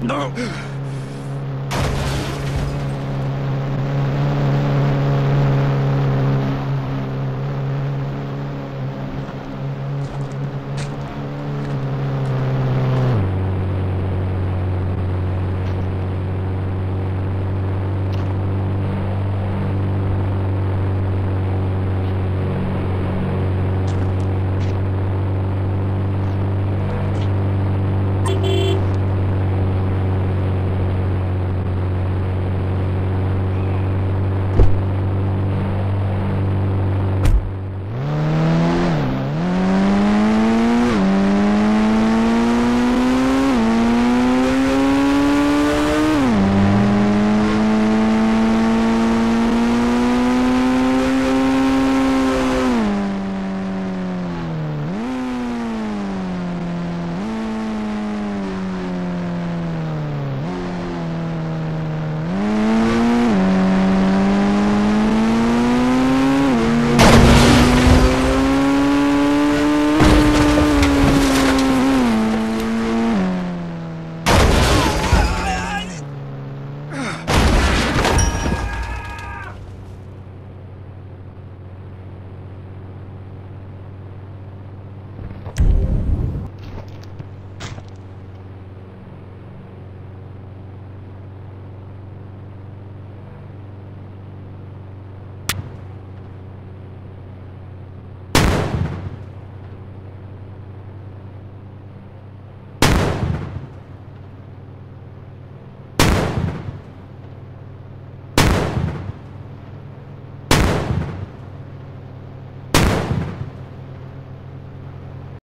No!